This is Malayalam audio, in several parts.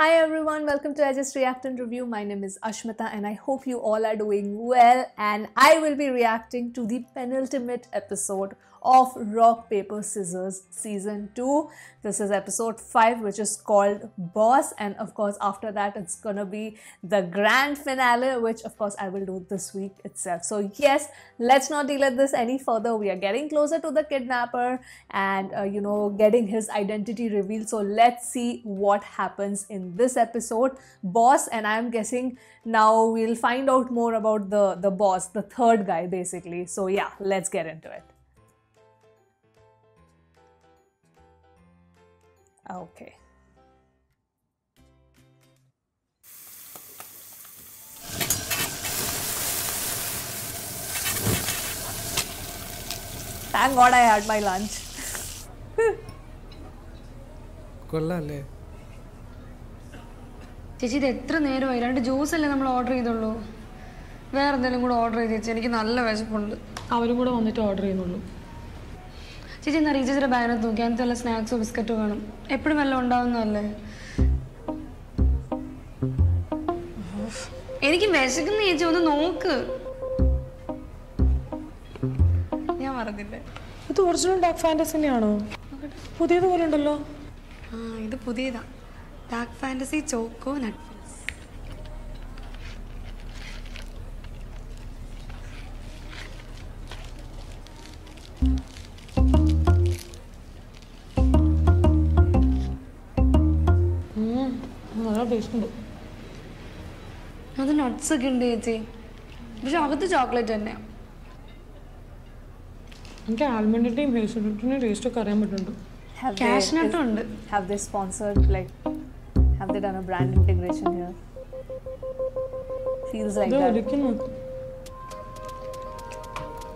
Hi everyone, welcome to I Just React and Review. My name is Ashmita and I hope you all are doing well. And I will be reacting to the penultimate episode of Rock Paper Scissors Season 2. This is episode 5, which is called Boss. And of course, after that, it's gonna be the grand finale, which of course I will do this week itself. So, yes, let's not delay this any further. We are getting closer to the kidnapper and uh, you know, getting his identity revealed. So, let's see what happens in this episode. Boss, and I'm guessing now we'll find out more about the, the boss, the third guy, basically. So, yeah, let's get into it. Okay. Thank God I had my lunch. കൊള്ളാല്ലേ? ചേച്ചി ഇത് എത്ര നേരമായി? രണ്ട് ജ്യൂസ് അല്ലേ നമ്മൾ ഓർഡർ ചെയ്തുള്ളൂ. വേറെ എന്തെങ്കിലും കൂടെ ഓർഡർ ചെയ്ത് ചേച്ചി എനിക്ക് നല്ല വിശപ്പുണ്ട്. അവരും കൂടെ വന്നിട്ട് ഓർഡർ ചെയ്യുന്നുള്ളൂ. ചേച്ചി എന്നാ ചേച്ചിയുടെ ബാനത്ത് നോക്കി. അതിനകത്ത് വല്ല സ്നാക്സോ ബിസ്ക്കറ്റോ വേണം. എപ്പോഴും വല്ലതും ഉണ്ടാവുന്നതല്ലേ? എനിക്ക് വിശക്കുന്ന ചേച്ചി ഒന്ന് നോക്ക്. ഞാൻ മറന്നില്ലേ? ഇത് ഒറിജിനൽ ഡാർക്ക് ഫാന്റസി തന്നെയാണോ പുതിയത് പോലെ ഉണ്ടല്ലോ ആ ഇത് പുതിയതാ. Dark Fantasy choco nut taste ഉണ്ട്. അത് നട്ട്സ് ഒക്കെ ഉണ്ട് ചേച്ചി. പക്ഷെ അകത്ത് ചോക്ലേറ്റ് തന്നെയാണ് എനിക്ക് ആൽമണ്ടിന്റെയും ഹേസൽനട്ടിന്റെയും ടേസ്റ്റ് ഒക്കെ അറിയാൻ പറ്റുന്നുണ്ട്. കാഷ് നട്ടും ഉണ്ട്. Have they sponsored like have they done a brand integration here feels like that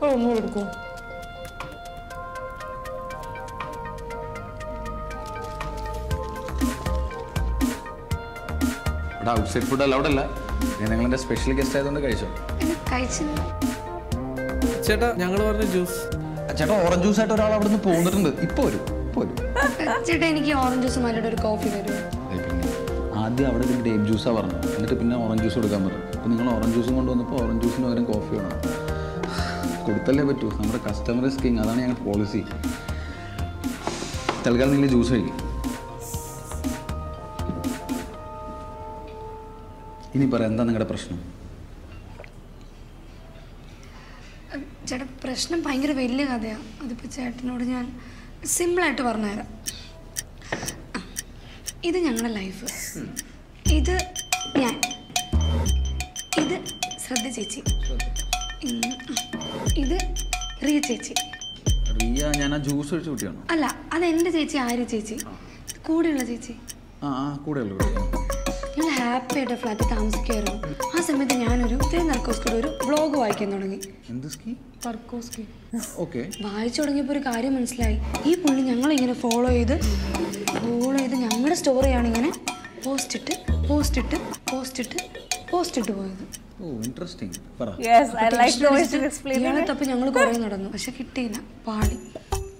ഓ ഒന്നുകൂടെ എടുക്കുമോ ഔട്ട് സൈഡ് ഫുഡ് അലൗഡ് അല്ല. ഞാൻ നിങ്ങളെന്റെ സ്പെഷ്യൽ ഗസ്റ്റ് ആയതുകൊണ്ട് കഴിച്ചോ? കഴിച്ചില്ല. ചേട്ടാ ഞങ്ങൾ പറഞ്ഞ ജ്യൂസ് ചേട്ടാ ഓറഞ്ച് ജ്യൂസ് ആയിട്ട് ഒരാൾ അവിടെ നിന്ന് പോന്നിട്ടുണ്ട്. ഇപ്പൊ വരും ഇപ്പൊ വരും. ചേട്ടാ എനിക്ക് ഓറഞ്ച് ജ്യൂസ് മലയുടെ ഒരു കോഫി പിന്നെ ആദ്യം അവിടെ ഒരു ഗ്രേപ്പ് ജ്യൂസാ പറഞ്ഞു എന്നിട്ട് പിന്നെ ഓറഞ്ച് ജ്യൂസ് കൊടുക്കാൻ പറഞ്ഞു. അപ്പൊ നിങ്ങൾ ഓറഞ്ച് ജ്യൂസും കൊണ്ടുവന്നപ്പോൾ ഓറഞ്ച് ജ്യൂസിന് പകരം കോഫി വേണം. കൊടുത്തല്ലേ പറ്റൂ. നമ്മുടെ കസ്റ്റമർ സ്കിങ് അതാണ് ഞങ്ങളുടെ പോളിസി തൽക്കാലം നിങ്ങൾ ജ്യൂസ് കഴിക്കും. ഇനി പറ എന്താ നിങ്ങളുടെ പ്രശ്നം? ചേട്ടാ പ്രശ്നം ഭയങ്കര വലിയ കഥയാണ് അതിപ്പോൾ ചേട്ടനോട് ഞാൻ സിമ്പിളായിട്ട് പറഞ്ഞുതരാം. ഇത് ഞങ്ങളുടെ ലൈഫ്. ഇത് ഞാൻ. ഇത് ശ്രദ്ധ ചേച്ചി. ഇത് റിയ ചേച്ചി. റിയ ഞാൻ ആ ജ്യൂസ് ഒഴിച്ച് കുട്ടിയാണോ? അല്ല അത് എന്റെ ചേച്ചി ആര്യ ചേച്ചി. കൂടെയുള്ള ചേച്ചി. ആ കൂടെയുള്ള. ഞങ്ങൾ ഹാപ്പി ആയിട്ട് ഫ്ലാറ്റിൽ താമസിക്കുമായിരുന്നു ആ സമയത്ത് ഞാനൊരു നർക്കോസ്കിയുടെ ഒരു ബ്ലോഗ് വായിക്കാൻ തുടങ്ങി. എന്ത് സ്കീ? പർക്കോസ്കി ഓക്കെ. വായിച്ചു തുടങ്ങിയപ്പോൾ ഒരു കാര്യം മനസ്സിലായി. ഈ പുള്ളി ഞങ്ങളിങ്ങനെ ഫോളോ ചെയ്ത് ഫോളോ ചെയ്ത് ഞങ്ങളുടെ സ്റ്റോറിയാണ് ഇങ്ങനെ പോസ്റ്റ് ഇട്ട് പോസ്റ്റ് ഇട്ട് പോസ്റ്റ് ഇട്ട് പോസ്റ്റ് ഇട്ട് പോയത്. ഇയാളെ. തപ്പി ഞങ്ങൾ കുറേ നടന്നു. പക്ഷെ കിട്ടിയില്ല. പാടി.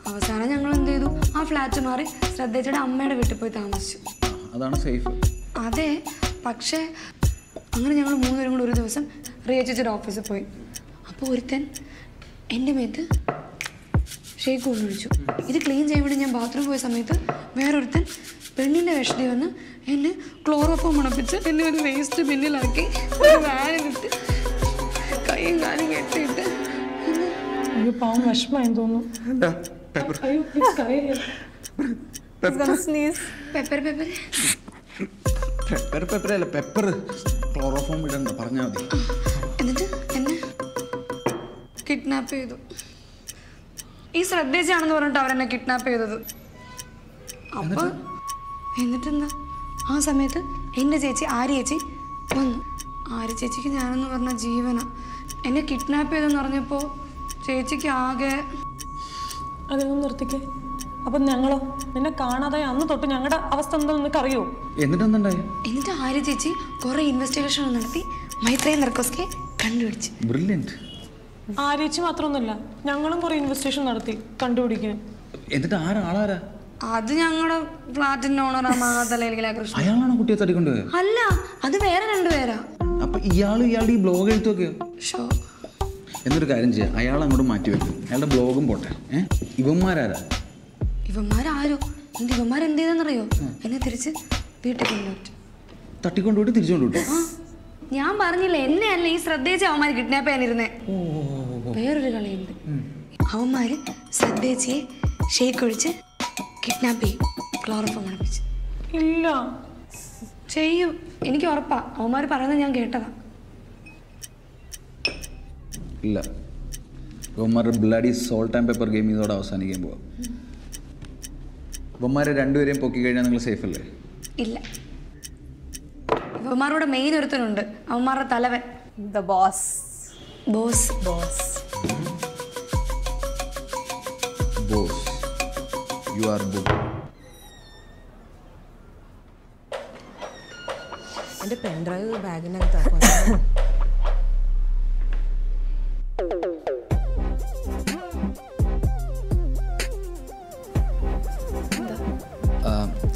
അവസാനം ഞങ്ങൾ എന്ത് ചെയ്തു? ആ ഫ്ലാറ്റ് മാറി ശ്രദ്ധേച്ചയുടെ അമ്മയുടെ വീട്ടിൽ പോയി താമസിച്ചു. അതാണ് സേഫ് അതെ പക്ഷേ അങ്ങനെ ഞങ്ങൾ മൂന്നുപേരും കൂടെ ഒരു ദിവസം റിയ ചേച്ചിയുടെ ഓഫീസിൽ പോയി. അപ്പോൾ ഒരുത്തൻ എന്റെ മേത്ത് ഷേക്ക് കൊണ്ടൊഴിച്ചു ഇത് ക്ലീൻ ചെയ്യാൻ വേണ്ടി ഞാൻ ബാത്റൂം പോയ സമയത്ത് വേറൊരുത്തൻ പെണ്ണിന്റെ വിഷതി വന്ന് എന്നെ ക്ലോറോഫോം മണപ്പിച്ച് എന്നെ ഒരു വേസ്റ്റ് ബിന്നിലാക്കി ഒരു വാനിലിട്ട് കൈയും കാലും കെട്ടിയിട്ട് അയ്യോ പാവം വിഷമായി തോന്നുന്നു. അയ്യോ. പെപ്പർ പെപ്പർ പെപ്പർ പെപ്പർ അല്ല പെപ്പർ ക്ലോറോഫോം ഇടണ്ട പറഞ്ഞാൽ മതി. എന്നിട്ട് എന്നെ കിഡ്നാപ്പ് ചെയ്തു. ഈ ശ്രദ്ധേച്ചാണെന്ന് പറഞ്ഞിട്ട് അവരെന്നെ കിഡ്നാപ്പ് ചെയ്തത്. അപ്പൊ എന്നിട്ടെന്താ? ആ സമയത്ത് എന്റെ ചേച്ചി ആര്യ ചേച്ചി വന്നു. ആര്യ ചേച്ചിക്ക് ഞാനെന്ന് പറഞ്ഞ ജീവന. എന്നെ കിഡ്നാപ്പ് ചെയ്തെന്ന് പറഞ്ഞപ്പോൾ ചേച്ചിക്ക് ആകെ അതൊന്നും നിർത്തിക്കേ. അപ്പം ഞങ്ങളോ? നിന്നെ കാണാതെ അന്ന് തൊട്ട് ഞങ്ങളുടെ അവസ്ഥ എന്താ നിനക്ക് അറിയോ എന്നിട്ട് എന്നിട്ട് ആര്യ ചേച്ചി കുറേ ഇൻവെസ്റ്റിഗേഷൻ നടത്തി. മൈത്രേ നർക്കോസ്കെ കണ്ടുപിടിച്ചു. ബ്രില്യന്റ് ആരേച്ചി മാത്രമൊന്നുമല്ല ഞങ്ങളും കുറേ ഇൻവെസ്റ്റിഗേഷൻ നടത്തി കണ്ടുപിടിക്കാൻ. എന്നിട്ട് ആരാളാരാ അത് ഞങ്ങളുടെ ഫ്ലാറ്റിന്റെ ഓണർ കൃഷ്ണൻ. അയാളാണോ കുട്ടിയെ തട്ടിക്കൊണ്ടുപോയത് അല്ല അത് വേറെ രണ്ടുപേരാ അപ്പൊ ഇയാൾ ഇയാളുടെ ഈ ബ്ലോഗ് എഴുത്തൊക്കെയോ ഷോ എന്നൊരു കാര്യം ചെയ്യാം. അയാൾ അങ്ങോട്ട് മാറ്റി വെക്കും. അയാളുടെ ബ്ലോഗും പോട്ടെ. ഏഹ് ഇവന്മാരാരാ? ഇവന്മാരാരോ? എന്ത് ഇവന്മാരെന്ത് ചെയ്തെന്നറിയോ എന്നെ തിരിച്ച് വീട്ടിൽ കൊണ്ടുപോയിട്ട്. തട്ടിക്കൊണ്ടുപോയിട്ട് തിരിച്ചുകൊണ്ട് വിട്ടു ആ ഞാൻ പറഞ്ഞില്ല എന്നെയല്ല ഈ ശ്രദ്ധേച്ച് അവന്മാർ കിഡ്നാപ്പ് ചെയ്യാനിരുന്നേ? വേറൊരു കളിയുണ്ട്. അവന്മാര് ശ്രദ്ധേച്ചിയെ ഷേക്ക് ഒഴിച്ച് കിഡ്നാപ്പ് ചെയ്യും ക്ലോറോഫോം അണപ്പിച്ച് ഇല്ല. ചെയ്യും. എനിക്ക് ഉറപ്പാ അവന്മാർ പറയുന്നത് ഞാൻ കേട്ടതാ. ഇല്ല. ഇവന്മാരുടെ bloody salt and pepper game ഇതോടെ അവസാനിക്കാൻ പോവാം. ഇവന്മാരെ രണ്ടുപേരെയും പൊക്കി കഴിഞ്ഞാൽ നിങ്ങൾ സേഫ് അല്ലേ? ഇല്ല. ഇവന്മാരുടെ മെയിൻ ഒരുത്തനുണ്ട്. അവന്മാരുടെ തലവൻ. The boss boss boss boss you are book എന്റെ പെൻഡ്രൈവ് ബാഗിനകത്താക്കും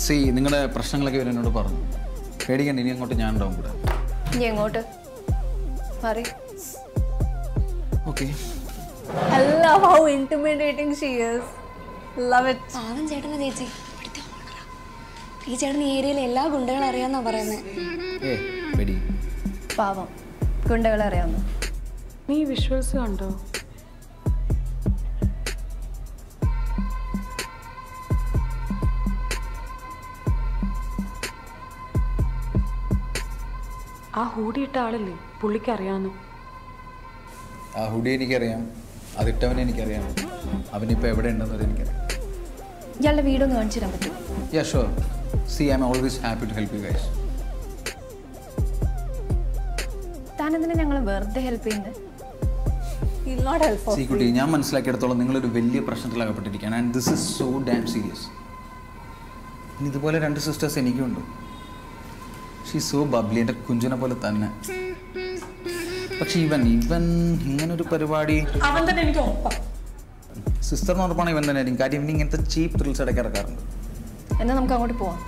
സി നിങ്ങളുടെ പ്രശ്നങ്ങളൊക്കെ ഇവർ എന്നോട് പറഞ്ഞു. പേടിക്കണ്ട ഇനി അങ്ങോട്ട് ഞാൻ ഉണ്ടാവും കൂടെ. ഇനി എങ്ങോട്ട്? ഓക്കെ. പാവം ചേട്ടനെ ചേച്ചി. ഈ ചേട്ടൻ ഈ ഏരിയയിലെ എല്ലാ ഗുണ്ടകളും അറിയാന്നാ പറയുന്നത് പാവം. ഗുണ്ടകളെ അറിയാവുന്നു. നീ വിഷ്വൽസ് കണ്ടോ? ഹൂടിയിട്ട ആളല്ലേ? പുള്ളിക്ക് അറിയാന്ന് ആ ഹുഡി എനിക്കറിയാം. അതിട്ടവനെ എനിക്കറിയാം. അവനിപ്പോൾ എവിടെ ഉണ്ടെന്നത് എനിക്കറിയാം. ഇയാളുടെ വീടൊന്ന് കാണിച്ചു തരാൻ പറ്റും yeah sure see I am always happy to help you guys താനെന്തിനാ ഞങ്ങൾ വെറുതെ ഹെൽപ്പ് ചെയ്യുന്നത് നോട്ട് ഹെൽപ്പ് സി കുട്ടി ഞാൻ മനസ്സിലാക്കിയെടുത്തോളം നിങ്ങളൊരു വലിയ പ്രശ്നത്തിൽ അകപ്പെട്ടിരിക്കുകയാണ് and this is so damn serious ഇനി ഇതുപോലെ രണ്ട് സിസ്റ്റേഴ്സ് എനിക്കുണ്ട്. ഷീ സോ ബബ്ലി എന്റെ കുഞ്ചിനെ പോലെ തന്നെ. പക്ഷെ ഇവൻ ഇവൻ ഇങ്ങനെ ഒരു പരിപാടി. അവൻ തന്നെ എനിക്ക് സിസ്റ്ററിന് സിസ്റ്റർ എന്ന് ഉറപ്പാണ് ഇവൻ തന്നെ ആയിരിക്കും. കാര്യം ഇവൻ ഇങ്ങനത്തെ ചീപ്പ് ത്രിൽസ് ഇടയ്ക്ക് ഇറക്കാറുണ്ട്. എന്നാൽ നമുക്ക് അങ്ങോട്ട് പോവാം.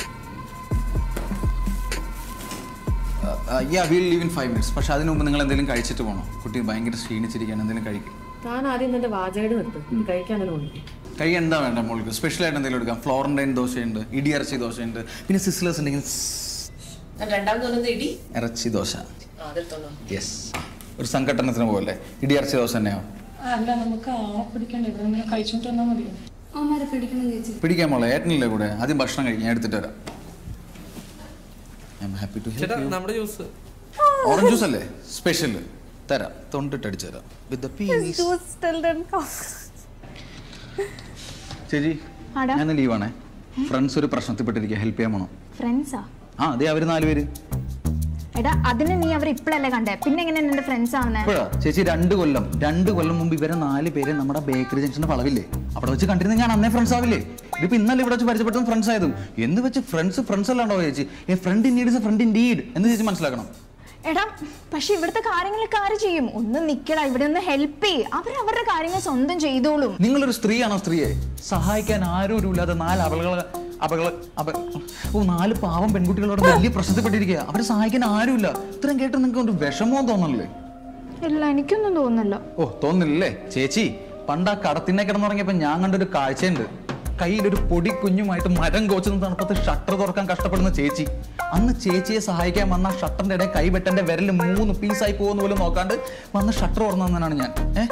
Yeah will leave in five minutes പക്ഷെ അതിന് മുമ്പ് നിങ്ങൾ എന്തെങ്കിലും കഴിച്ചിട്ട് പോകണം കുട്ടി ഭയങ്കര ക്ഷീണിച്ചിരിക്കാൻ എന്തെങ്കിലും കഴിക്കും. താൻ ആദ്യം നിന്റെ വാചകട് നിർത്തും. കഴിക്കാനല്ലോ കൈ കഴി എന്താ വേണ്ട മോൾക്ക്? സ്പെഷ്യലായിട്ട് എന്തെങ്കിലും എടുക്കാം. ഫ്ലോറന്റൈൻ ദോശയുണ്ട് ഇടിയറച്ചി ദോശയുണ്ട് പിന്നെ സിസ്ലേഴ്സ് ഉണ്ടെങ്കിൽ ഇറച്ചി ദോശ. യെസ് ഒരു സംഘടനത്തിന് പോലെ. ഇടി ഇറച്ചി ദോശ തന്നെയോ? അല്ല നമുക്ക് ആളെ പിടിക്കണ്ട. ഇവിടെ നിന്ന് കഴിച്ചോണ്ട് വന്നാൽ മതിയോ അവന്മാരെ പിടിക്കണം ചേച്ചി പിടിക്കാൻ മോളെ ഏട്ടനില്ലേ കൂടെ ആദ്യം ഭക്ഷണം കഴിക്കും. ഞാൻ എടുത്തിട്ട് വരാം. ഹാപ്പി ടു ചേട്ടാ നമ്മുടെ ജ്യൂസ്. ഓറഞ്ച് ജ്യൂസ് അല്ലേ? സ്പെഷ്യൽ തരാം. തൊണ്ടിട്ട് അടിച്ചു തരാം. വിത്ത് പീസ് ചേച്ചി ഞാൻ ലീവാണേ ഫ്രണ്ട്സ് ഒരു പ്രശ്നത്തിൽപ്പെട്ടിരിക്കുക ഹെൽപ്പ് ചെയ്യാൻ പോണോ. ഫ്രണ്ട്സാ ആ അതെ അവർ നാലുപേര് എടാ അതിന് നീ അവർ ഇപ്പോഴല്ലേ കണ്ടേ? പിന്നെ എങ്ങനെ നിന്റെ ഫ്രണ്ട്സ് ആവുന്നേ? ഇപ്പോഴാ? ചേച്ചി രണ്ട് കൊല്ലം രണ്ട് കൊല്ലം മുമ്പ് ഇവരെ നാല് പേര് നമ്മുടെ ബേക്കറി ജംഗ്ഷന്റെ വളവില്ലേ? അവിടെ വെച്ച് കണ്ടിരുന്ന ഞാൻ അന്നേ ഫ്രണ്ട്സ് ആവില്ലേ? ഇതിപ്പോ ഇന്നലെ ഇവിടെ വെച്ച് പരിചയപ്പെട്ടതും ഫ്രണ്ട്സ് ആയതും? എന്ന് വെച്ച് ഫ്രണ്ട്സ് ഫ്രണ്ട്സ് അല്ലാണ്ടോ ചേച്ചി? A friend in need friend indeed എന്ന് ചേച്ചി മനസ്സിലാക്കണം. എടാ പക്ഷെ ഇവിടുത്തെ കാര്യങ്ങളൊക്കെ ആര് ചെയ്യും? ഒന്ന് നിക്കടാ ഇവിടെ ഒന്ന് ഹെൽപ്പ് ചെയ്യ്. അവർ അവരുടെ കാര്യങ്ങൾ സ്വന്തം ചെയ്തോളും. നിങ്ങളൊരു സ്ത്രീയാണോ സ്ത്രീയെ? സഹായിക്കാൻ ആരും ഇല്ലാതെ നാല് അപകള അപകള അപ ഓ നാല് പാവം പെൺകുട്ടികളോട് വലിയ പ്രശ്നത്തിൽപ്പെട്ടിരിക്കുക. അവരെ സഹായിക്കാൻ ആരുമില്ല. ഇത്രയും കേട്ട് നിങ്ങൾക്ക് ഒരു വിഷമവും തോന്നണല്ലേ? ഇല്ല എനിക്കൊന്നും തോന്നുന്നില്ല. ഓ തോന്നില്ലേ ചേച്ചി പണ്ട് ആ കടത്തിനെ കിടന്നുറങ്ങിയപ്പോ ഞാൻ കണ്ടൊരു കാഴ്ചയുണ്ട്. കയ്യിലൊരു പൊടി കുഞ്ഞുമായിട്ട് മരം കോച്ചുന്ന തണുപ്പത്ത് ഷട്ടർ തുറക്കാൻ കഷ്ടപ്പെടുന്ന ചേച്ചി. അന്ന് ചേച്ചിയെ സഹായിക്കാൻ വന്ന ഷട്ടറിന്റെ ഇടയിൽ കൈവെട്ടന്റെ വിരൽ മൂന്ന് പീസായി പോകുന്ന പോലും നോക്കാണ്ട് വന്ന് ഷട്ടർ തുറന്നു തന്നാണ് ഞാൻ. ഏ?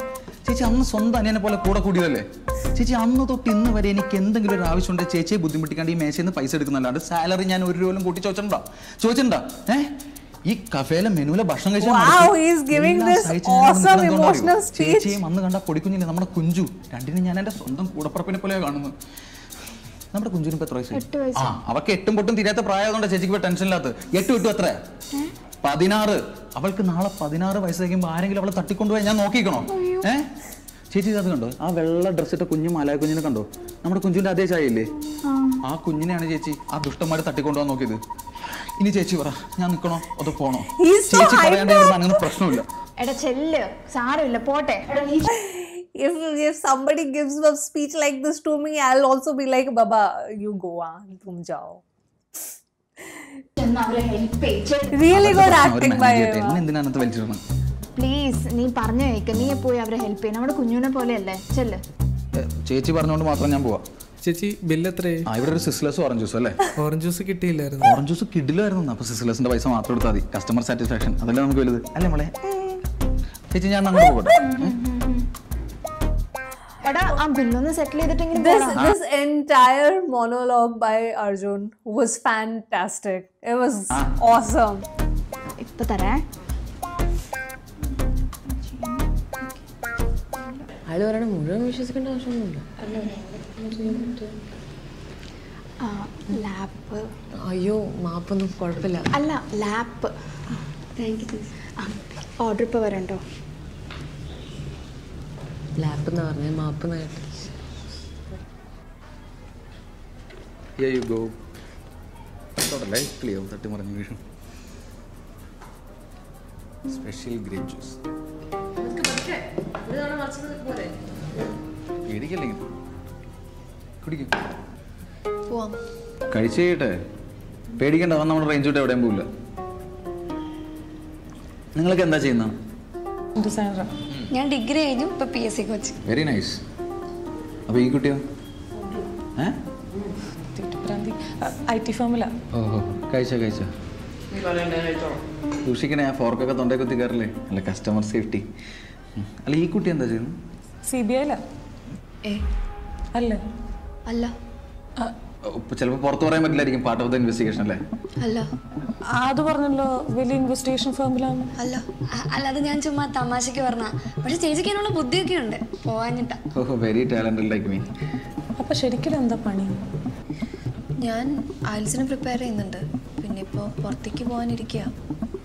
ചേച്ചി അന്ന് സ്വന്തം അനിയനെ പോലെ കൂടെ കൂടിയതല്ലേ? ചേച്ചി അന്ന് തൊട്ട് ഇന്ന് വരെ എനിക്ക് എന്തെങ്കിലും ഒരു ആവശ്യം ഉണ്ടെങ്കിൽ ചേച്ചിയെ ബുദ്ധിമുട്ടിക്കാണ്ട് ഈ മേശയിൽ നിന്ന് പൈസ എടുക്കുന്നല്ലാണ്ട് സാലറി ഞാൻ ഒരു രൂപ കൂട്ടി ചോദിച്ചിട്ടുണ്ടോ? ചോദിച്ചിട്ടുണ്ടോ? ഏ? ഈ കഫേലെ മെനുവിലെ ഭക്ഷണം കഴിച്ചാൽ. ചേച്ചിയും അന്ന് കണ്ട പൊടിക്കുഞ്ഞില്ലേ നമ്മുടെ കുഞ്ചു രണ്ടിനും ഞാൻ എന്റെ സ്വന്തം കൂടപ്പറപ്പിനെ പോലെയാണ് കാണുന്നത്. നമ്മുടെ കുഞ്ചുവിന് ഇപ്പൊ എത്ര വയസ്സ് ആ അവൾക്ക് എട്ടും പൊട്ടും തിരിയാത്ത പ്രായമായതുകൊണ്ട് ചേച്ചിക്ക് ഇപ്പൊ ടെൻഷൻ ഇല്ലാത്ത എട്ട് എട്ടും എത്ര പതിനാറ്. അവൾക്ക് നാളെ പതിനാറ് വയസ്സ് കഴിയുമ്പോൾ ആരെങ്കിലും അവളെ തട്ടിക്കൊണ്ടുപോയി ഞാൻ നോക്കിക്കണോ? ഏ? ചേച്ചി അത് കണ്ടോ? ആ വെള്ള ഡ്രസ് ഇട്ട കുഞ്ഞു മാലായ കുഞ്ഞിനെ കണ്ടോ? നമ്മുടെ കുഞ്ഞിന്റെ അതേ ചായയില്ലേ? ആ. കുഞ്ഞിനെയാണ് ചേച്ചി ആ ദുഷ്ടന്മാരെ തട്ടിക്കൊണ്ടുപോകാൻ നോക്കിയത്. ഇനി ചേച്ചി പറ ഞാൻ നിക്കണോ അതോ പോണോ? ചേച്ചി പറയാണ്ട് അങ്ങനെ പ്രശ്നമില്ല. എടാ ചെല്ല്. സാരമില്ല പോട്ടെ. എടാ നീ if if somebody gives a speech like this to me, I'll also be like, Baba, you go on, tum jao. Really good acting by വലിച്ചിടണം പ്ലീസ് നീ പറഞ്ഞു കേക്ക് നീ പോയി അവരെ ഹെൽപ്പ് ചെയ്യും നമ്മുടെ കുഞ്ഞുനെ പോലെയല്ലേ? ചെല്ല്. ചേച്ചി പറഞ്ഞുകൊണ്ട് മാത്രം ഞാൻ പോവാ. ചേച്ചി ബില്ല് എത്രയായി? ഇവിടെ ഒരു സിസ്ലസ് ഓറഞ്ച് ജ്യൂസ് അല്ലേ? ഓറഞ്ച് ജ്യൂസ് കിട്ടിയില്ലായിരുന്നു. ഓറഞ്ച് ജ്യൂസ് കിട്ടില്ലായിരുന്നു അപ്പൊ സിസ്ലസിന്റെ പൈസ മാത്രം എടുത്താൽ മതി. കസ്റ്റമർ സാറ്റിസ്ഫാക്ഷൻ അതല്ലേ നമുക്ക് വലുത്? അല്ലേ മോളെ? ചേച്ചി ഞാൻ അങ്ങോട്ട് പോകട്ടെ? എടാ ആ ബില്ലൊന്ന് സെറ്റിൽ ചെയ്തിട്ടെങ്കിലും This പോടാ. this entire monologue by Arjun was fantastic. It was awesome. ഇപ്പൊ തരേ. അയാൾ പറയണ മുഴുവൻ വിശ്വസിക്കേണ്ട ആവശ്യമൊന്നുമില്ല. ലാപ്പ് അയ്യോ മാപ്പൊന്നും കുഴപ്പമില്ല. അല്ല ലാപ്പ് ഓർഡർ ഇപ്പോൾ വരണ്ടോ? ലാപ്പ് എന്ന് പറഞ്ഞാൽ മാപ്പ് നേട്ടം Here you go. കഴിച്ചു കഴിയട്ടെ പേടിക്കണ്ട അവൻ നമ്മുടെ റേഞ്ച് വിട്ട് എവിടെയും പോവില്ല. നിങ്ങളൊക്കെ എന്താ ചെയ്യുന്ന? ഡിസൈനറാ ഞാൻ ഡിഗ്രി കഴിഞ്ഞു ഇപ്പൊ P S C coach very nice അപ്പൊ ഈ കുട്ടിയോ? ഐ ടി ഫേമിലാ ഓഹോ കഴിച്ചോ കഴിച്ചോ. സൂക്ഷിക്കണേ ആ ഫോർക്കൊക്കെ തൊണ്ടേ കുത്തി കയറില്ലേ? അല്ല കസ്റ്റമർ സേഫ്റ്റി അല്ല ഈ കുട്ടി എന്താ ചെയ്യുന്നു? സി ബി ഐയിലാ അല്ല. അല്ല. ചിലപ്പോൾ പുറത്തു പറയാൻ പറ്റില്ലായിരിക്കും. പാർട്ട് ഓഫ് ദ ഇൻവെസ്റ്റിഗേഷൻ അല്ലേ? അല്ല. അത് പറഞ്ഞല്ലോ വലിയ ഇൻവെസ്റ്റിഗേഷൻ ഫേമിലാണ് അല്ല. അല്ലാതെ ഞാൻ ചുമ്മാ തമാശക്ക് പറഞ്ഞ. പക്ഷെ ചേച്ചിക്ക് അതിനുള്ള ബുദ്ധിയൊക്കെ ഉണ്ട്. പോവാഞ്ഞിട്ടാ. ഓഹോ വെരി ടാലന്റഡ് ലൈക്ക് മീ അപ്പൊ ശരിക്കും എന്താ പണി? ഞാൻ ആയിൽസിന് പ്രിപ്പയർ ചെയ്യുന്നുണ്ട്. പിന്നെ ഇപ്പോൾ പുറത്തേക്ക് പോകാനിരിക്കുക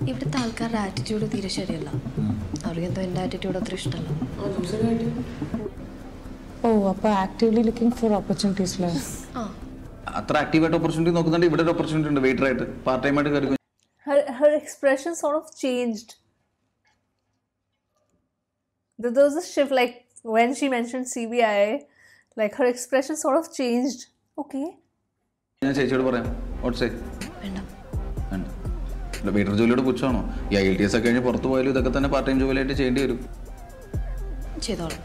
ഇവിടുത്തെ ആൾക്കാരുടെ ആറ്റിറ്റ്യൂഡ് തീരെ ശരിയല്ല. അവർക്ക് എന്തോ എന്റെ ആറ്റിറ്റ്യൂഡ് അത്ര ഇഷ്ടമല്ല ഓ അപ്പൊ ആക്റ്റീവ്ലി ലുക്കിംഗ് ഫോർ ഓപ്പർച്യൂണിറ്റീസ് ആ അത്ര ആക്റ്റീവായിട്ട് ഓപ്പർച്യൂണിറ്റി നോക്കുന്നുണ്ട്. ഇവിടെ ഒരു ഓപ്പർച്യൂണിറ്റി ഉണ്ട് വെയിറ്റർ ആയിട്ട്. പാർട്ട് ടൈം ആയിട്ട് കയറി Her her expression sort of changed. There was a shift, like when she mentioned CBI, like her expression sort of changed. Okay. ഞാൻ ചേച്ചിയോട് പറയാം. വേണ്ട. വെയിറ്റർ ജോലിയോട് പുച്ഛമാണോ? ഈ ഐ ടി എസ് ഒക്കെ കഴിഞ്ഞ് പുറത്ത് പോയാലും ഇതൊക്കെ തന്നെ പാർട്ട് ടൈം ജോലിയായിട്ട് ചെയ്യേണ്ടി വരും. ചെയ്തോളാം.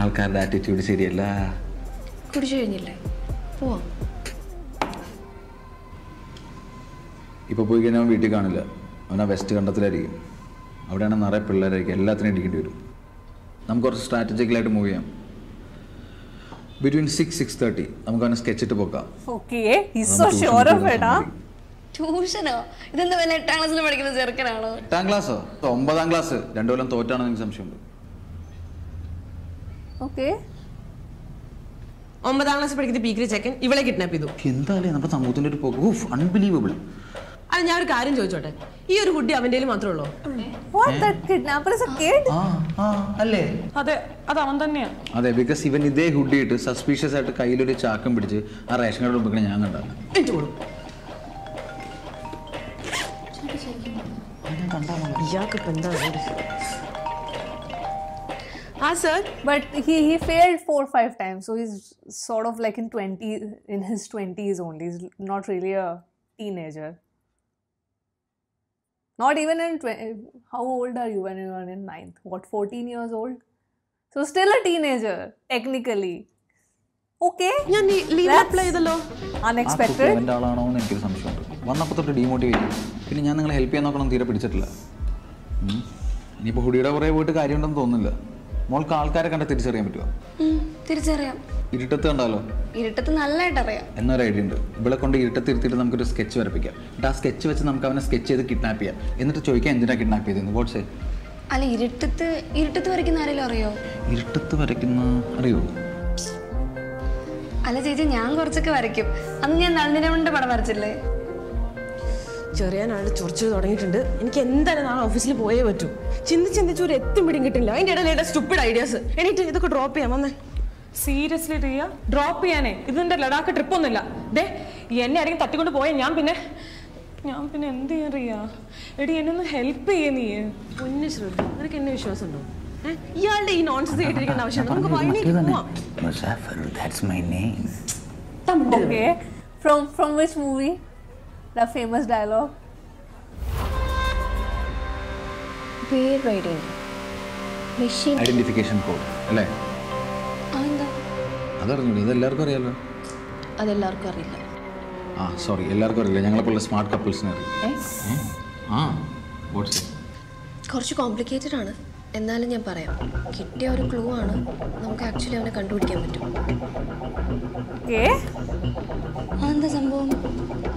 ആൾക്കാരുടെ ആറ്റിറ്റ്യൂഡ് ശരിയല്ല. കുടിച്ചു കഴിഞ്ഞില്ലേ? പോവാം. ഇപ്പോൾ പോയി കഴിഞ്ഞാൽ അവൻ വീട്ടിൽ കാണില്ല. അവനാ ആ വെസ്റ്റ് കണ്ടത്തിലായിരിക്കും. അവിടെയാണ് നിറയെ പിള്ളേരായിരിക്കും. എല്ലാത്തിനും ഇടിക്കേണ്ടി വരും. നമുക്ക് കുറച്ച് സ്ട്രാറ്റജിക്കലായിട്ട് മൂവ് ചെയ്യാം. ബിറ്റ്വീൻ സിക്സ് സിക്സ് തേർട്ടി നമുക്ക് അവനെ സ്കെച്ച് ഇട്ട് പോക്കാം. ട്യൂഷനോ ഇതെന്താ വല്ല എട്ടാം ക്ലാസ്സിൽ പഠിക്കുന്ന ചെറുക്കനാണോ? എട്ടാം ക്ലാസ്സോ ഒമ്പതാം ക്ലാസ് രണ്ടു കൊല്ലം തോറ്റാണെന്ന് എനിക്ക് സംശയമുണ്ട്. Okay. ഒമ്പതാം ക്ലാസ് പഠിക്കുന്ന പീക്കിരി ചെക്കൻ ഇവളെ കിഡ്നാപ്പ് ചെയ്തു. എന്തായാലും നമ്മുടെ സമൂഹത്തിന്റെ ഒരു പോക്ക് അൺബിലീവബിൾ അത് ഞാൻ ഒരു കാര്യം ചോദിച്ചോട്ടെ? ഈ ഒരു കുട്ടി അവന്റെ മാത്രമേ ഉള്ളൂ? അല്ലേ? അതെ അത് അവൻ അതെ ബിക്കോസ് ഇവൻ ഇതേ ഹുഡിയിട്ട് സസ്പീഷ്യസ് ആയിട്ട് കയ്യിലൊരു ചാക്കം പിടിച്ച് ആ റേഷൻ കാർഡ് ഉപയോഗിക്കണ ഞാൻ കണ്ടാണ് ഇയാൾക്ക് എന്താ വേണ്ടത്? sir. But he, he failed four or five times, so he's sort of like in 20, in his 20s only. He's not really a teenager. Not even in 20. How old are you when you are in ninth? What, 14 years old? So still a teenager, technically. Okay. ഞാൻ ലീവ് അപ്ലൈ ചെയ്തല്ലോ കുട്ടി Unexpected. ആളാണോ എന്ന് എനിക്കൊരു സംശയമുണ്ട് വന്നപ്പോൾ തൊട്ട് ഡീമോട്ടിവേറ്റ് ചെയ്യും പിന്നെ ഞാൻ നിങ്ങളെ ഹെൽപ്പ് ചെയ്യാൻ നോക്കണം തീരെ പിടിച്ചിട്ടില്ല ഇനിയിപ്പോൾ ഹുഡിയുടെ പുറകെ പോയിട്ട് കാര്യമുണ്ടെന്ന് തോന്നുന്നില്ല മോൾക്ക് ആൾക്കാരെ കണ്ട തിരിച്ചറിയാൻ പറ്റുമോ തിരിച്ചറിയാം. ഇരുട്ടത്ത് കണ്ടാലോ? ഇരുട്ടത്ത് നല്ലതായിട്ട് അറിയാം എന്നൊരു ഐഡിയ ഉണ്ട്. ഇവിടെ കൊണ്ട് ഇരുട്ടത്ത് ഇരുത്തിയിട്ട് നമുക്കൊരു സ്കെച്ച് വരപ്പിക്കാം. എന്നിട്ട് ആ സ്കെച്ച് വെച്ച് നമുക്ക് അവനെ സ്കെച്ച് ചെയ്ത് കിഡ്നാപ്പ് ചെയ്യാം. എന്നിട്ട് ചോദിക്കാം എന്തിനാ കിഡ്നാപ്പ് ചെയ്തെന്ന് വാട്ട്സ് അല്ല ഇരുട്ടത്ത് ഇരുട്ടത്ത് വരയ്ക്കുന്ന ആരെങ്കിലും അറിയോ? ഇരുട്ടത്ത് വരയ്ക്കുന്ന അറിയോ? അല്ല ചേച്ചി ഞാൻ കുറച്ചൊക്കെ വരയ്ക്കും. അന്ന് ഞാൻ നളിനിരമണിന്റെ പടം വരച്ചില്ലേ? ചെറിയാനാണ് ചൊറിച്ചു തുടങ്ങിയിട്ടുണ്ട്. എനിക്ക് എന്തായാലും നാളെ ഓഫീസിൽ പോയേ പറ്റൂ. ചിന്തിച്ച് ചിന്തിച്ച് ഒരു എത്തും പിടിയും കിട്ടില്ല. അതിന്റെ ഇടയിൽ സ്റ്റുപ്പിഡ് ഐഡിയാസ് എനിക്ക് ഇതൊക്കെ ഡ്രോപ്പ് ചെയ്യാം വന്നേ. സീരിയസ്ലി റിയ? ഡ്രോപ്പ് ചെയ്യാനേ? ഇതിന്റെ ലഡാക്ക് ട്രിപ്പ് ഒന്നുമില്ല. ദേ എന്നെ ആരെങ്കിലും തട്ടിക്കൊണ്ട് പോയാൽ ഞാൻ പിന്നെ ഞാൻ പിന്നെ എന്ത് ചെയ്യാൻ റിയ? എടി എന്നെ ഒന്ന് ഹെൽപ്പ് ചെയ്യേ നീ. പൊന്നു ശ്രദ്ധ നിനക്ക് എന്നെ വിശ്വാസം ഉണ്ടോ ഇയാളുടെ ഈ നോൺസെൻസ് കേട്ടിരിക്കേണ്ട ആവശ്യം നമുക്ക് വഴിയിലേക്ക് പോവാം. that's my name. From from which which The famous dialogue. പേര് റൈഡിങ് മെഷീൻ ഐഡന്റിഫിക്കേഷൻ കോഡ് അല്ലേ? അതറിഞ്ഞു ഇത് എല്ലാവർക്കും അറിയാലോ? അതെല്ലാവർക്കും അറിയില്ല. ആ സോറി എല്ലാവർക്കും അറിയില്ല. ഞങ്ങളെപ്പോലുള്ള സ്മാർട്ട് കപ്പിൾസിനെ അറിയാം. ഏ? ഏ? ആ കുറച്ച് കോംപ്ലിക്കേറ്റഡ് ആണ്. എന്നാലും ഞാൻ പറയാം. കിട്ടിയ ഒരു ക്ലൂ ആണ് നമുക്ക് ആക്ച്വലി അവനെ കണ്ടുപിടിക്കാൻ പറ്റും. Okay. അതെന്താ സംഭവം?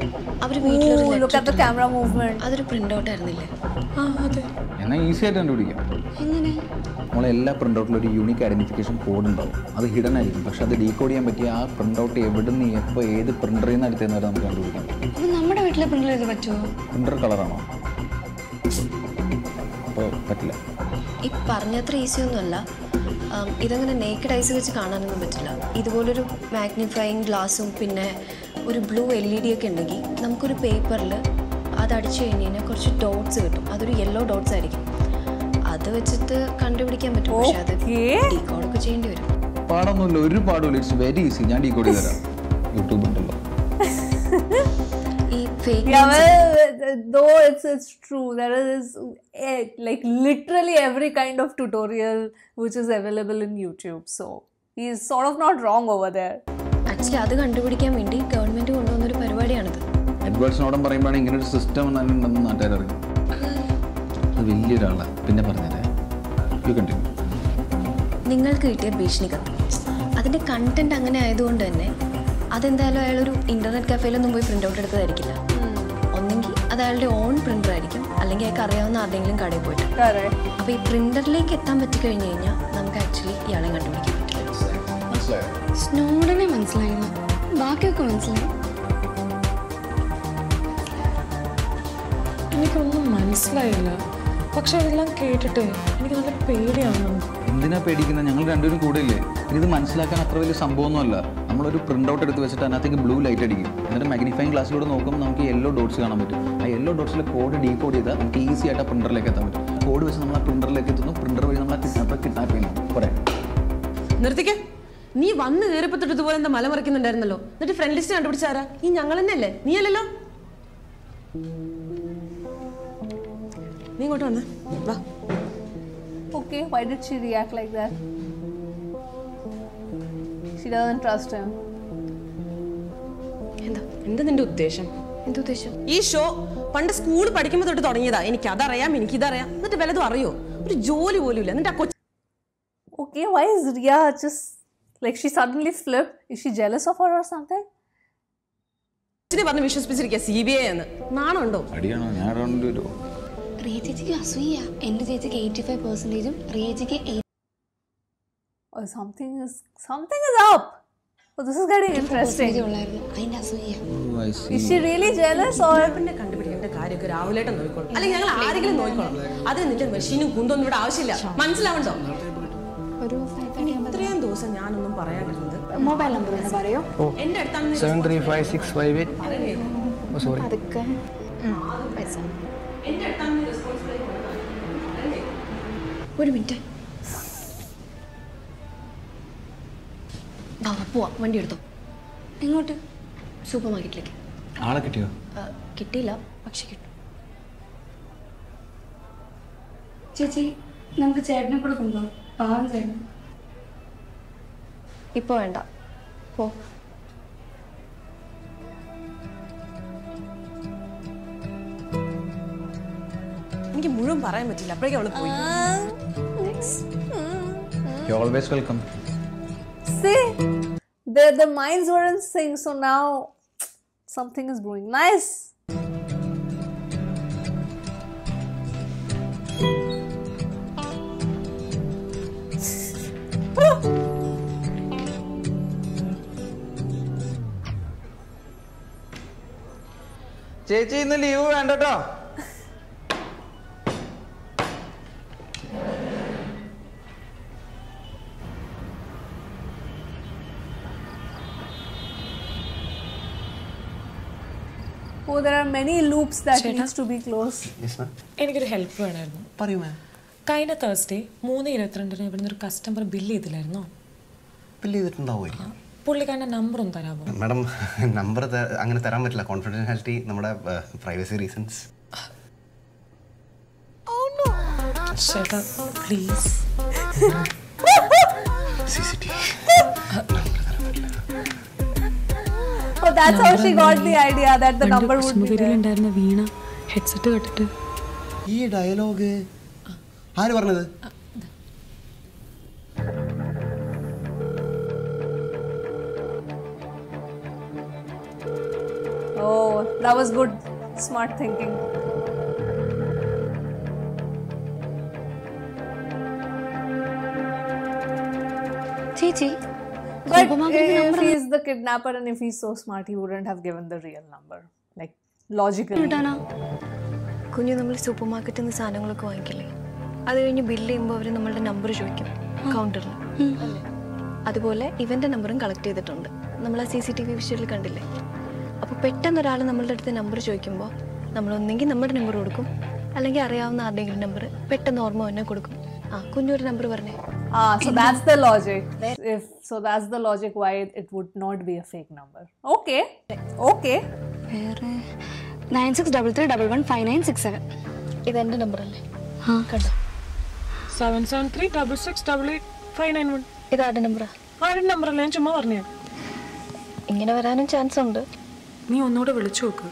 ഇട്ടിരുന്നു. camera movement. അതൊരു പ്രിന്റ് ഔട്ട് ആയിരുന്നില്ലേ? ആ അതെ. എന്നാൽ ഈസി ആയിട്ട് കണ്ടുപിടിക്കാം. എങ്ങനെ? നമ്മളെ എല്ലാ പ്രിന്റ് ഔട്ടിലും ഒരു യൂണിക് ഐഡന്റിഫിക്കേഷൻ കോഡ് ഉണ്ടാവും. അത് ഹിഡൻ ആയിരിക്കും. പക്ഷെ അത് ഡീകോഡ് ചെയ്യാൻ പറ്റിയ ആ പ്രിന്റ് ഔട്ട് എപ്പോൾ ഏത് പ്രിന്ററിൽ നിന്ന് എടുത്തതെന്ന് വരെ നമുക്ക് കണ്ടുപിടിക്കാൻ പറ്റും നമ്മുടെ വീട്ടിലെ പ്രിന്റർ ഇത് പറ്റുമോ പ്രിന്റർ കളറാണോ അപ്പോൾ പറ്റില്ല. ഈ പറഞ്ഞത്ര ഈസി ഒന്നുമല്ല ഇതങ്ങനെ നേക്കഡ് ഐസ് വെച്ച് കാണാനൊന്നും പറ്റില്ല. ഇതുപോലൊരു മാഗ്നിഫൈങ് ഗ്ലാസും പിന്നെ ഒരു ബ്ലൂ എൽ ഇ ഡി ഒക്കെ ഉണ്ടെങ്കിൽ നമുക്കൊരു പേപ്പറിൽ അത് അടിച്ചു കഴിഞ്ഞ് കഴിഞ്ഞാൽ കുറച്ച് ഡോട്ട്സ് കിട്ടും. അതൊരു യെല്ലോ ഡോട്ട്സ് ആയിരിക്കും. അത് വെച്ചിട്ട് കണ്ടുപിടിക്കാൻ പറ്റും. പക്ഷെ അത്. ഡീകോഡൊക്കെ ചെയ്യേണ്ടി വരും. പാടൊന്നുമില്ല. ഒരു പാടുമില്ല ഇറ്റ്സ് വെരി ഈസി ഞാൻ ഡീകോഡ് ചെയ്ത് തരാം. യൂട്യൂബ് ഉണ്ടല്ലോ. ഈ fake Yeah, well, uh, though it's it's true, there is eh, like literally every kind of tutorial which is available in YouTube. So he's sort of not wrong over there. Actually അത് കണ്ടുപിടിക്കാൻ വേണ്ടി ഗവൺമെന്റ് കൊണ്ടുവന്ന ഒരു പരിപാടിയാണിത്. എഡ്വേർഡ് സ്നോഡൻ പറയുമ്പോഴാണ് ഇങ്ങനെ ഒരു സിസ്റ്റം ഉണ്ടെന്ന് നാട്ടുകാർ അറിയും അത് വലിയൊരാളാണ് പിന്നെ പറഞ്ഞുതരാം യു കണ്ടിന്യൂ നിങ്ങൾക്ക് കിട്ടിയ ഭീഷണി കത്ത് അതിന്റെ കണ്ടന്റ് അങ്ങനെ ആയതുകൊണ്ട് തന്നെ അതെന്തായാലും അയാളൊരു ഇന്റർനെറ്റ് കഫേയിലൊന്നും പോയി പ്രിന്റ് ഔട്ട് എടുത്തതായിരിക്കില്ല. ഒന്നെങ്കിൽ അത് അയാളുടെ ഓൺ പ്രിന്റർ ആയിരിക്കും. അല്ലെങ്കിൽ അയാൾക്ക് അറിയാവുന്ന ആരുടെങ്കിലും കടയിൽ പോയിട്ട്. അപ്പൊ അപ്പോൾ ഈ പ്രിന്ററിലേക്ക് എത്താൻ പറ്റിക്കഴിഞ്ഞ് കഴിഞ്ഞാൽ നമുക്ക് ആക്ച്വലി ഇയാളെ കണ്ടുപിടിക്കാൻ പറ്റില്ല മനസ്സിലായോ സ്നോഡനെ മനസ്സിലായില്ല ബാക്കിയൊക്കെ മനസ്സിലായി എനിക്കൊന്നും മനസ്സിലായില്ല പക്ഷെ അതെല്ലാം കേട്ടിട്ട് എനിക്ക് നല്ല പേടിയാണ് എന്തിനാ പേടിക്കുന്നത് ഞങ്ങൾ രണ്ടുപേരും കൂടെ ഇല്ലേ ഇത് മനസ്സിലാക്കാൻ അത്ര വലിയ സംഭവമൊന്നുമല്ല നമ്മളൊരു പ്രിന്റ് ഔട്ട് എടുത്ത് വെച്ചിട്ട് അതിനകത്തേക്ക് ബ്ലൂ ലൈറ്റ് അടിക്കും എന്നിട്ട് മാഗ്നിഫൈങ് ഗ്ലാസ്സിലൂടെ നോക്കുമ്പോൾ നമുക്ക് യെല്ലോ ഡോട്ട്സ് കാണാൻ പറ്റും ആ യെല്ലോ ഡോട്ട്സിലെ കോഡ് ഡീകോഡ് ചെയ്താൽ നമുക്ക് ഈസി ആയിട്ട് ആ പ്രിന്ററിലേക്ക് എത്താൻ പറ്റും കോഡ് വെച്ച് നമ്മൾ ആ പ്രിന്ററിലേക്ക് എത്തുന്നു പ്രിന്റർ വഴി നമ്മൾ കിഡ്നാപ്പ് കിഡ്നാപ്പ് ചെയ്യുന്നു പറയാം നിർത്തിക്കേ നീ വന്ന് കയറിപ്പോ തൊട്ട് ഇതുപോലെ എന്താ മല മറിക്കുന്നുണ്ടായിരുന്നല്ലോ. എന്നിട്ട് ഫ്രണ്ട് ലിസ്റ്റ് കണ്ടുപിടിച്ചാരാ? ഈ ഞങ്ങൾ തന്നെയല്ലേ നീ അല്ലല്ലോ നീ ഇങ്ങോട്ട് വന്നേ. വാ. Okay, why did she react like that? She doesn't trust him. എന്താ? എന്താ നിന്റെ ഉദ്ദേശം? എന്തുദ്ദേശം ഈ ഷോ പണ്ട് സ്കൂൾ പഠിക്കുമ്പോൾ തൊട്ട് തുടങ്ങിയതാ. എനിക്ക് അതറിയാം എനിക്ക് ഇതറിയാം. എന്നിട്ട് വല്ലതും അറിയോ? ഒരു ജോലി പോലും ഇല്ല. എന്നിട്ട് ആ കൊച്ചു Okay, why is Ria just like she suddenly flipped? Is she jealous of her or something? പറഞ്ഞ് വിശ്വസിപ്പിച്ചിരിക്കുക. സി ബി ഐ എന്ന്. നാണുണ്ടോ അടിയാണോ? ഞാൻ റിയ ചേച്ചിക്ക് അസൂയ. എന്റെ ചേച്ചിക്ക് എയ്റ്റി ഫൈവ് പെർസെന്റേജും റിയ ചേച്ചിക്ക് Or something is something is up. Oh, this is getting interesting. ഉള്ളായിരുന്നു. അതിന്റെ അസൂയ. Is she really jealous or പിന്നെ കണ്ടുപിടിക്കേണ്ട കാര്യമൊക്കെ രാവിലെ നോക്കിക്കോളും. അല്ലെങ്കിൽ ഞങ്ങൾ ആരെങ്കിലും നോക്കിക്കോളാം. അതിന് നിന്റെ മെഷീനും കുന്തൊന്നും ഇവിടെ ആവശ്യമില്ല. മനസ്സിലാവണ്ടോ ദിവസം ഞാനൊന്നും പറയാറില്ല മൊബൈൽ നമ്പർ ഒന്ന് പറയോ? എന്റെ അടുത്താണ് seven three five six five eight sorry അതൊക്കെ ഒരു മിനിറ്റ്. പോവാ വണ്ടി എടുത്തോ. എങ്ങോട്ട്? സൂപ്പർ മാർക്കറ്റിലേക്ക് ആളെ കിട്ടിയോ? കിട്ടിയില്ല പക്ഷെ കിട്ടും. ചേച്ചി നമുക്ക് ചേട്ടനെ കൂടെ കൊണ്ടുപോകാം. പാവം ചേട്ടൻ. ഇപ്പോൾ വേണ്ട പോ എനിക്ക് മുഴുവൻ പറയാൻ പറ്റില്ല അപ്പോഴേക്കും അവൾ പോയി you always welcome. see the the minds weren't saying, so now something is brewing. Nice. ചേച്ചി ഇന്ന് ലീവ് വേണ്ടട്ടോ. Oh, there are many loops that needs to be closed. എനിക്കൊരു ഹെൽപ്പ് വേണമായിരുന്നു പറയൂ മാം കഴിഞ്ഞ തേഴ്സ്ഡേ മൂന്ന് ഇരുപത്തിരണ്ടിന് ഇവിടുന്ന് ഒരു കസ്റ്റമർ ബില്ല് ചെയ്തില്ലായിരുന്നോ? ബില്ല് ചെയ്തിട്ടുണ്ടാവുമായിരിക്കും. പുള്ളിക്കാരന്റെ നമ്പറും തരാമോ? മാഡം നമ്പർ അങ്ങനെ തരാൻ പറ്റില്ല. കോൺഫിഡൻഷ്യാലിറ്റി നമ്മുടെ പ്രൈവസി റീസൺസ് ചേട്ടാ please C C T Oh, that's how she got the idea that the number would be there. ഉണ്ടായിരുന്ന വീണ ഹെഡ്സെറ്റ് കെട്ടിട്ട്. ഈ ഡയലോഗ് ആര് പറഞ്ഞത്? Oh, that was good. Smart thinking. Titi. But if he is the kidnapper and if he's so smart, he wouldn't have given the real number. Like, logically. കുഞ്ഞു നമ്മൾ സൂപ്പർ മാർക്കറ്റിൽ നിന്ന് സാധനങ്ങളൊക്കെ വാങ്ങിക്കില്ലേ അത് കഴിഞ്ഞ് ബില്ല് ചെയ്യുമ്പോൾ അവർ നമ്മളുടെ നമ്പർ ചോദിക്കും കൗണ്ടറിൽ അതുപോലെ ഇവന്റെ നമ്പറും കളക്ട് ചെയ്തിട്ടുണ്ട് നമ്മൾ ആ സി സി ടി വി വിഷ്വലിൽ കണ്ടില്ലേ പെട്ടെന്ന് ഒരാൾ നമ്മളുടെ അടുത്ത് നമ്പർ ചോദിക്കുമ്പോൾ നമ്മൾ ഒന്നെങ്കിൽ നമ്മുടെ നമ്പർ കൊടുക്കും. അല്ലെങ്കിൽ അറിയാവുന്ന ആരുടെയെങ്കിലും നമ്പർ പെട്ടെന്ന് ഓർമ്മ തന്നെ കൊടുക്കും. ആ കുഞ്ഞൊരു നമ്പർ പറഞ്ഞേ. Ah, so that's the logic. If so, that's the logic why it would not be a fake number. Okay. Okay. വേറെ nine six double three double one five nine six seven ഇതെന്റെ നമ്പർ അല്ലേ? കണ്ടോ? Seven seven three double six double eight five nine one ഇതാരുടെ നമ്പറാ ആരുടെ നമ്പർ അല്ല? ഞാൻ ചുമ്മാ പറഞ്ഞു. ഇങ്ങനെ വരാനും ചാൻസ് ഉണ്ട്. നീ ഒന്നുകൂടെ വിളിച്ചു നോക്ക്.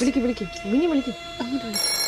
വിളിക്ക് വിളിക്ക്. മിനി വിളിക്ക്. What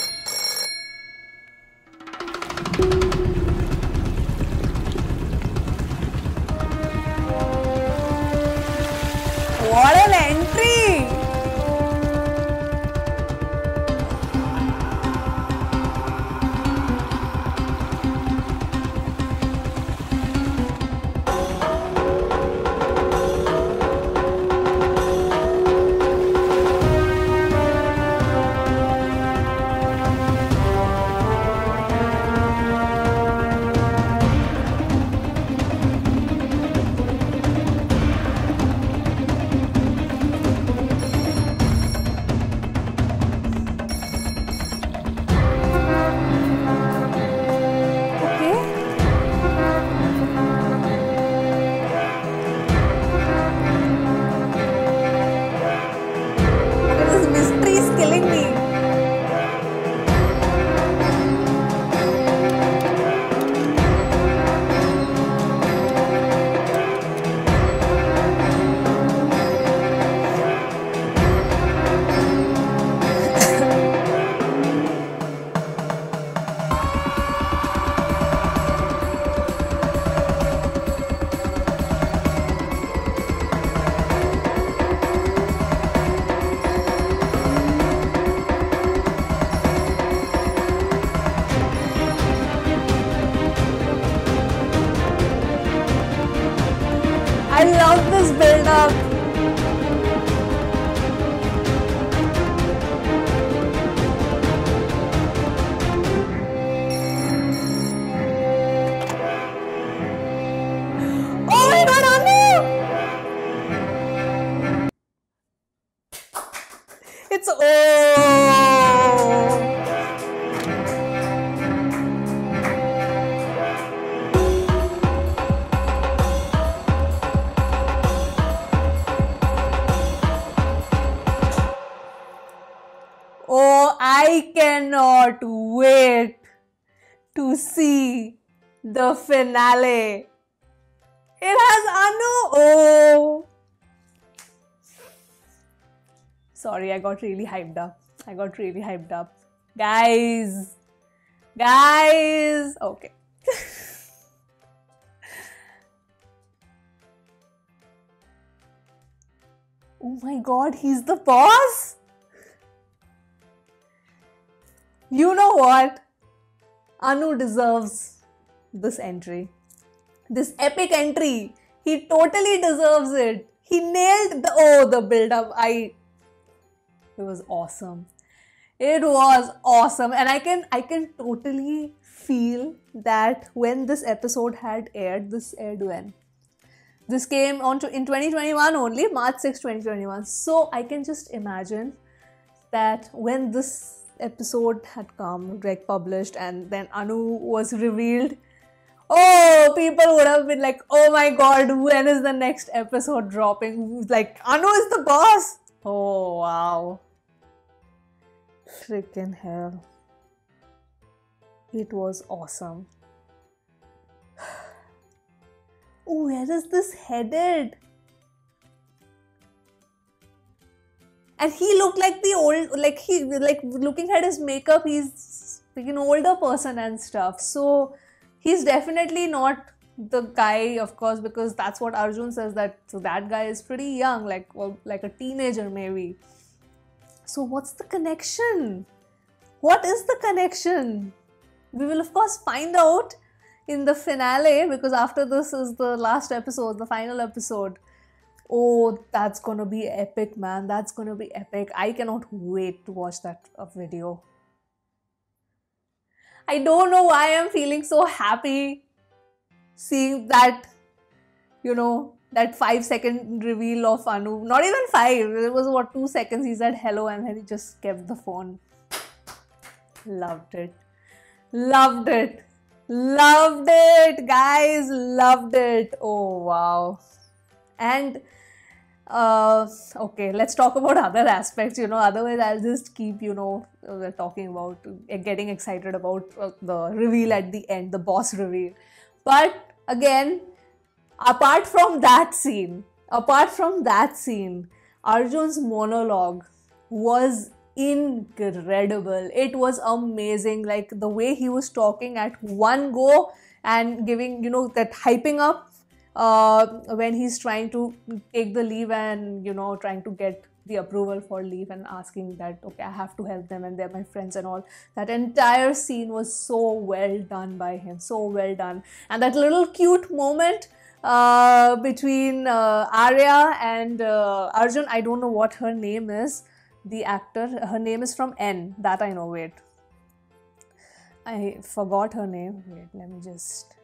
the finale. It has Anu. Oh. Sorry, I got really hyped up. I got really hyped up. Guys. Guys. Okay. oh my god, he's the boss? You know what? Anu deserves this entry. This epic entry. He totally deserves it. He nailed the oh the build up. I it was awesome. It was awesome, and I can I can totally feel that when this episode had aired, this aired when this came on to in 2021 only, March 6, 2021. So I can just imagine that when this episode had come, greg published, and then Anu was revealed, oh, people would have been like, oh my god, when is the next episode dropping? Like, Anu is the boss. Oh, wow. Freaking hell. It was awesome. Oh, where is this headed? And he looked like the old, like he, like looking at his makeup, he's like an older person and stuff. So he's definitely not the guy, of course, because that's what Arjun says that so that guy is pretty young, like well, like a teenager maybe. So what's the connection? What is the connection? We will of course find out in the finale because after this is the last episode, the final episode. Oh, that's gonna be epic, man. That's gonna be epic. I cannot wait to watch that uh, video. I don't know why I'm feeling so happy seeing that, you know, that five second reveal of Anu. Not even five, it was what two seconds. He said hello and then he just kept the phone. Loved it. Loved it. Loved it, guys. Loved it. Oh, wow. And uh, okay, let's talk about other aspects. You know, otherwise, I'll just keep, you know, uh, talking about uh, getting excited about uh, the reveal at the end, the boss reveal. But again, apart from that scene, apart from that scene, Arjun's monologue was incredible. It was amazing. Like the way he was talking at one go and giving, you know, that hyping up uh, when he's trying to take the leave and, you know, trying to get the approval for leave and asking that, okay, I have to help them and they're my friends and all. That entire scene was so well done by him. So well done. And that little cute moment uh, between uh, Arya and uh, Arjun, I don't know what her name is the actor. Her name is from N. That I know. Wait. I forgot her name. Wait, let me just.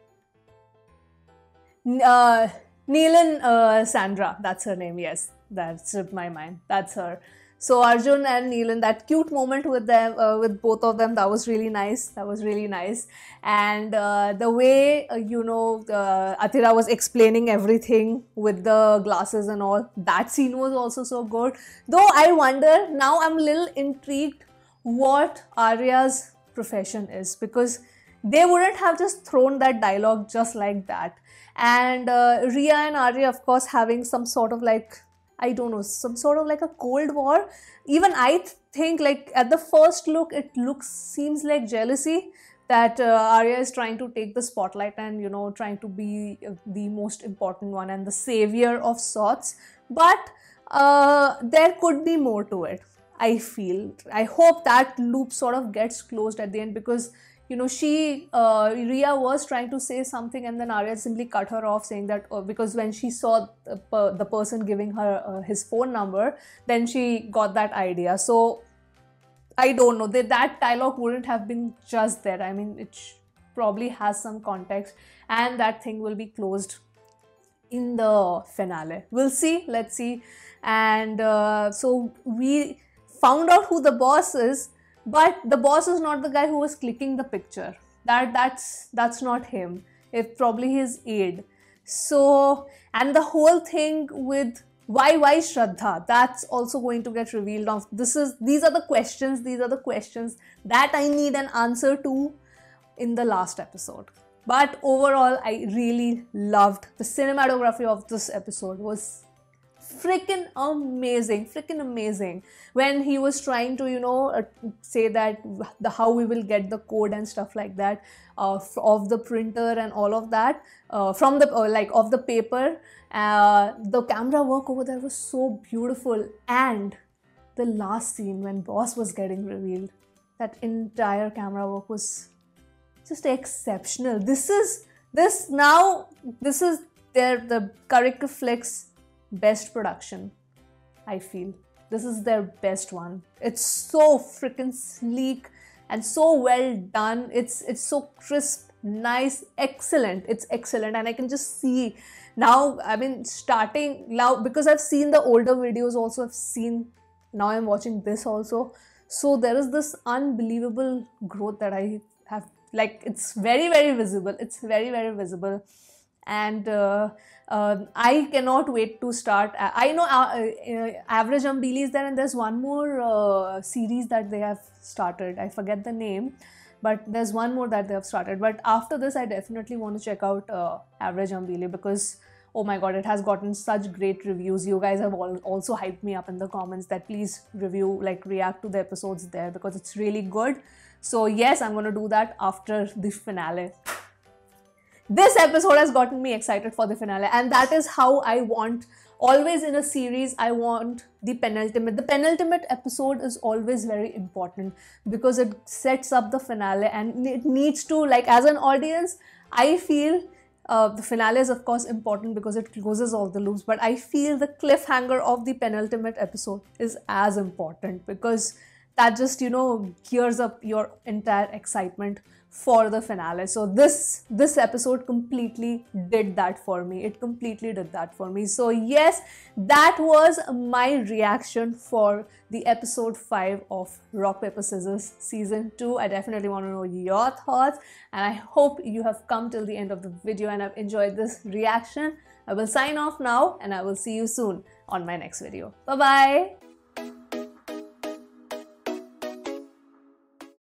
Uh, Neelan uh, Sandra. That's her name. Yes, that's slipped my mind. That's her. So Arjun and Neelan, that cute moment with them, uh, with both of them, that was really nice. That was really nice. And uh, the way uh, you know uh, Athira was explaining everything with the glasses and all, that scene was also so good. Though I wonder now, I'm a little intrigued what Arya's profession is because they wouldn't have just thrown that dialogue just like that. And uh, Ria and Arya, of course, having some sort of like I don't know, some sort of like a cold war. Even I th- think like at the first look, it looks seems like jealousy that uh, Arya is trying to take the spotlight and you know trying to be uh, the most important one and the savior of sorts. But uh, there could be more to it. I feel. I hope that loop sort of gets closed at the end because you know she uh, Ria was trying to say something and then Arya simply cut her off saying that uh, because when she saw the, per- the person giving her uh, his phone number then she got that idea. So I don't know. That that dialogue wouldn't have been just there. I mean it probably has some context and that thing will be closed in the finale. We'll see. Let's see. And uh, so we found out who the boss is but the boss is not the guy who was clicking the picture. That that's that's not him. It's probably his aide. So and the whole thing with why why shraddha? That's also going to get revealed now this is these are the questions these are the questions that i need an answer to in the last episode. But overall i really loved the cinematography of this episode was freaking amazing freaking amazing. When he was trying to you know uh, say that the how we will get the code and stuff like that uh, of the printer and all of that uh, from the uh, like of the paper uh, the camera work over there was so beautiful. And the last scene when boss was getting revealed that entire camera work was just exceptional. This is this now this is their the Karika Flicks best production i feel this is their best one. It's so freaking sleek and so well done. It's it's so crisp, nice, excellent. It's excellent, and I can just see now. I mean, starting now because I've seen the older videos. Also, I've seen now. I'm watching this also. So there is this unbelievable growth that I have. Like it's very very visible. It's very very visible and uh, uh, I cannot wait to start. I know uh, uh, Average Ambili is there, and there's one more uh, series that they have started. I forget the name, but there's one more that they have started. But after this, I definitely want to check out uh, Average Ambili because oh my god, it has gotten such great reviews. You guys have all also hyped me up in the comments that please review, like react to the episodes there because it's really good. So yes, I'm gonna do that after the finale this episode has gotten me excited for the finale and that is how i want always in a series i want the penultimate. The penultimate episode is always very important because it sets up the finale and it needs to like as an audience i feel uh, the finale is of course important because it closes all the loops but i feel the cliffhanger of the penultimate episode is as important because that just you know gears up your entire excitement for the finale. So this this episode completely did that for me. It completely did that for me. So yes that was my reaction for the episode 5 of rock paper scissors season 2 i definitely want to know your thoughts and i hope you have come till the end of the video and have enjoyed this reaction. I will sign off now and i will see you soon on my next video. Bye bye